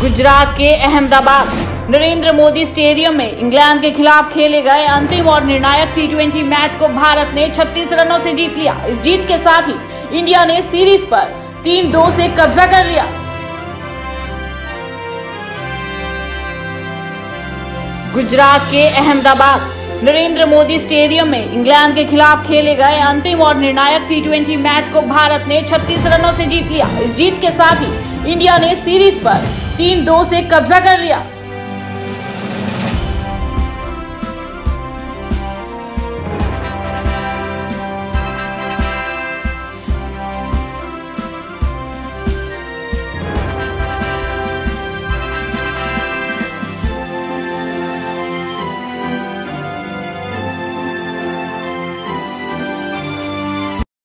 गुजरात के अहमदाबाद। नरेंद्र मोदी स्टेडियम में इंग्लैंड के खिलाफ खेले गए अंतिम और निर्णायक टी मैच को भारत ने 36 रनों से जीत लिया। इस जीत के साथ ही इंडिया ने सीरीज़ पर तीन दो से कब्जा कर लिया। गुजरात के अहमदाबाद। नरेंद्र मोदी स्टेडियम में इंग्लैंड के खिलाफ खेले गए अंतिम और निर्णायक टी मैच को भारत ने 36 रनों से जीत लिया। इस जीत के साथ ही इंडिया ने सीरीज़ पर तीन दो से कब्जा कर लिया।